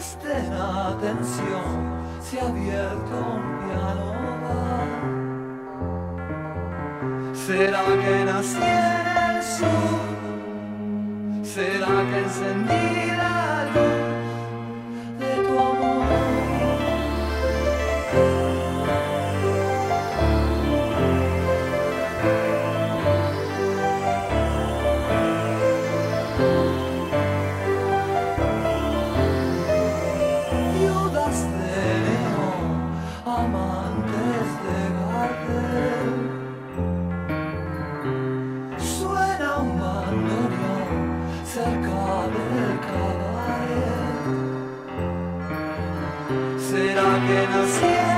presten atención, se ha abierto un piano. ¿Será que nací en el sur? ¿Será que encendí la luz cabaret. ¿Será que nací en